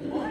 Oh,